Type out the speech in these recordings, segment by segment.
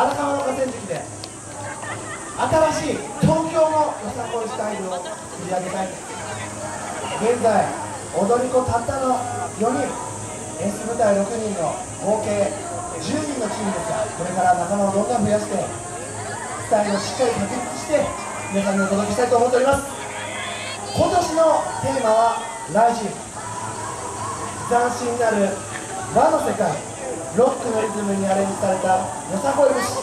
荒川の河川敷で。新しい東京のよさこいスタイルを繰り上げたい。現在踊り子たったの4人。S 部隊6人の合計10人のチームですがこれから仲間をどんどん増やしてスタイルをしっかり確立して皆さんにお届けしたいと思っております。今年のテーマは「ライジン」斬新なる和の世界。ロックのリズムにアレンジされたよさこい節。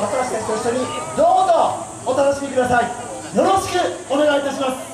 私たちと一緒にどうぞお楽しみください。よろしくお願いいたします。